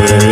Yeah.